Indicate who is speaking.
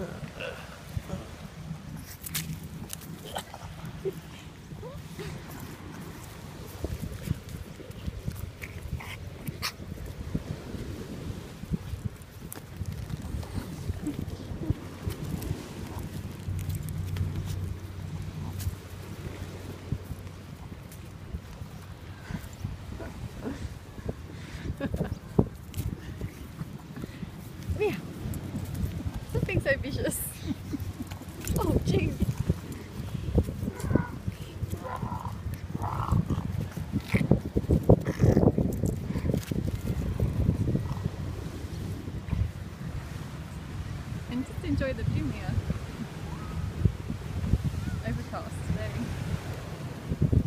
Speaker 1: Stop being so vicious. oh, jeez. And just enjoy the view here. Overcast today.